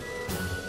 próxima.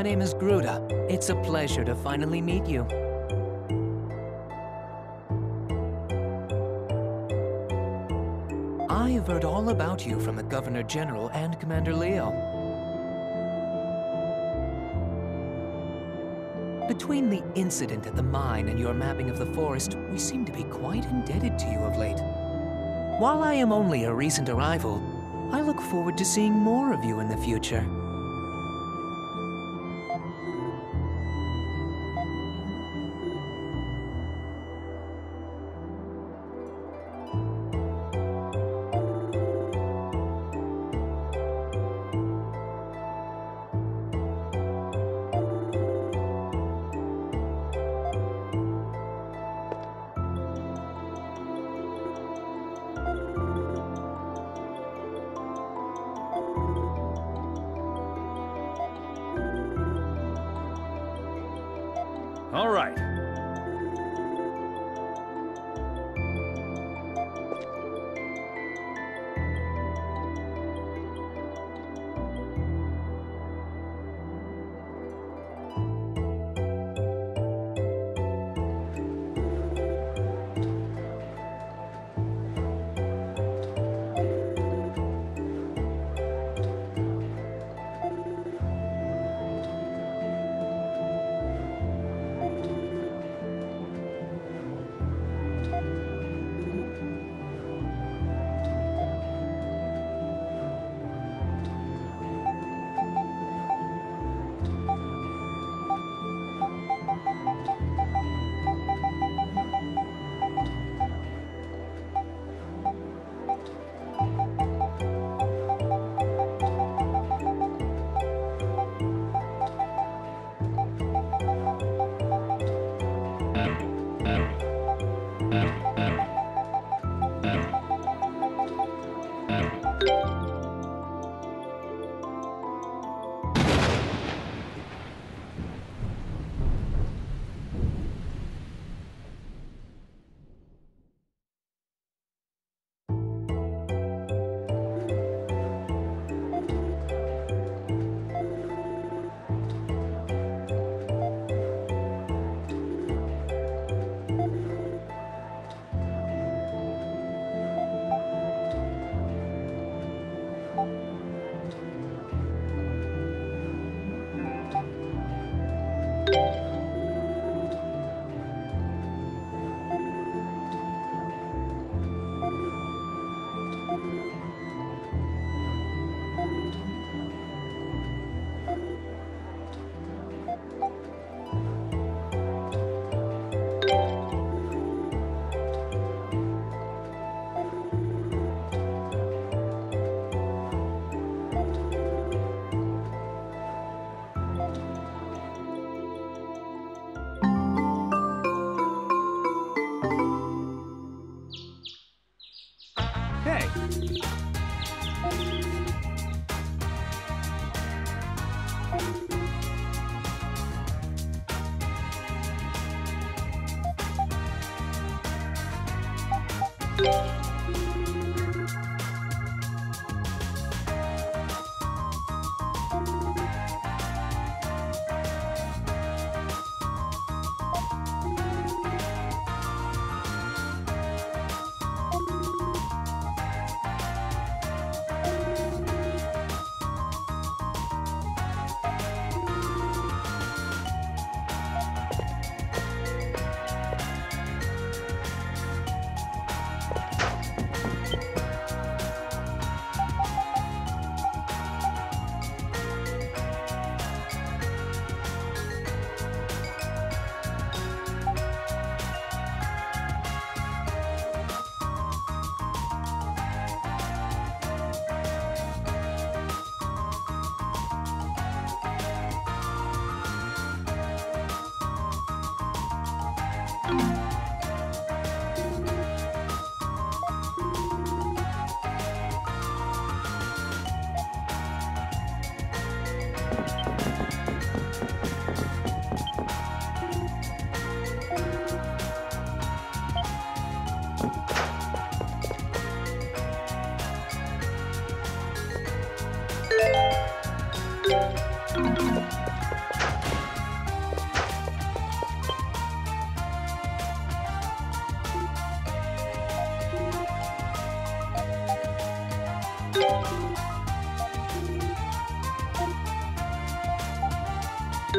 My name is Gruda. It's a pleasure to finally meet you. I have heard all about you from the Governor General and Commander Leo. Between the incident at the mine and your mapping of the forest, we seem to be quite indebted to you of late. While I am only a recent arrival, I look forward to seeing more of you in the future.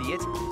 Idiot.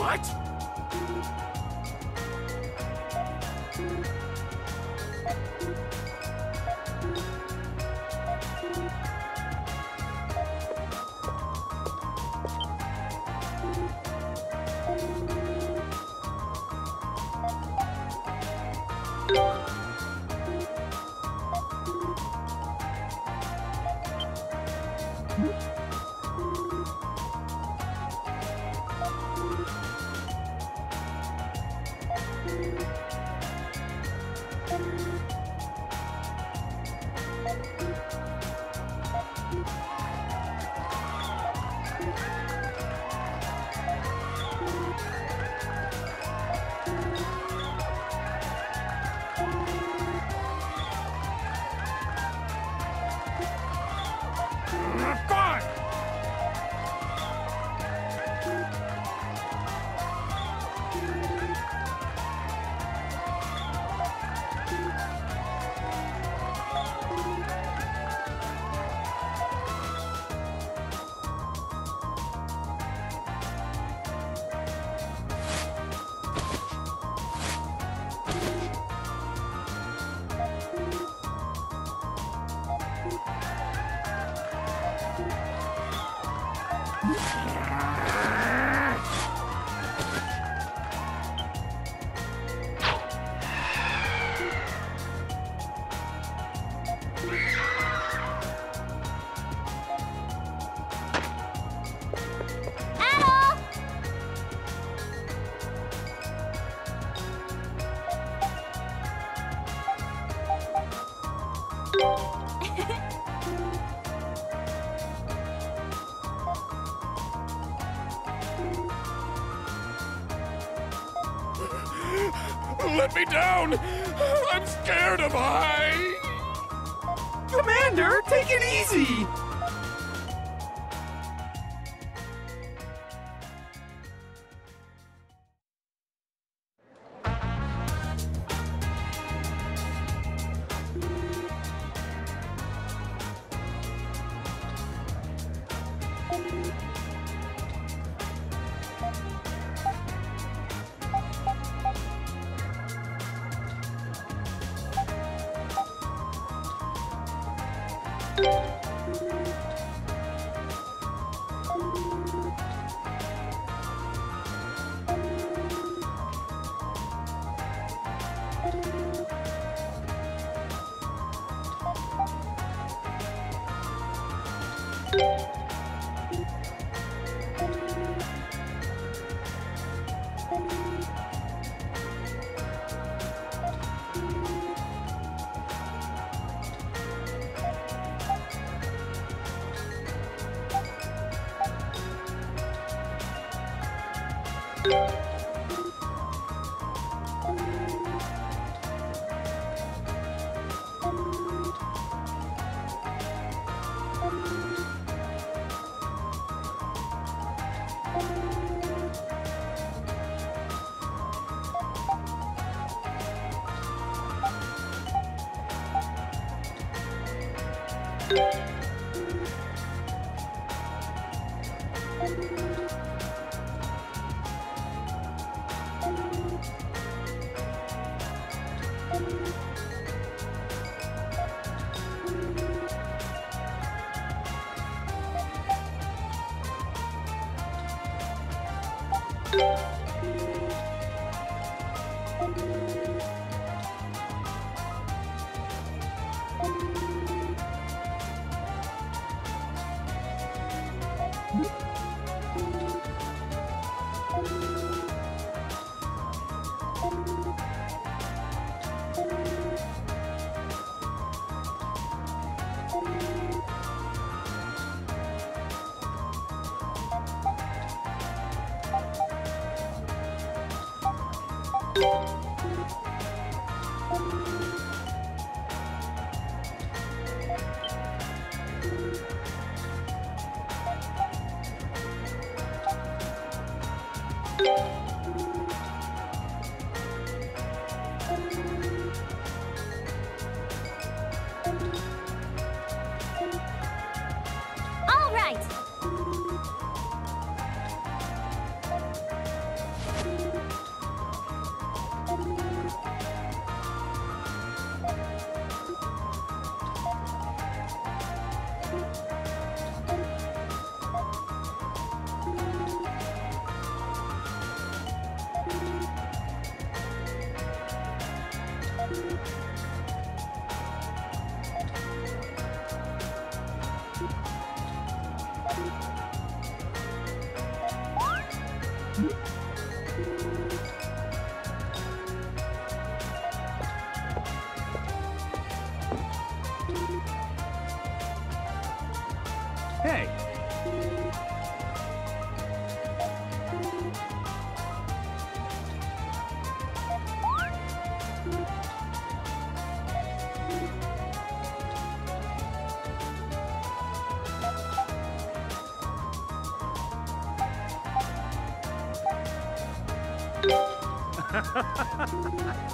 What? I'm scared of high! Commander, take it easy! 哈哈哈哈哈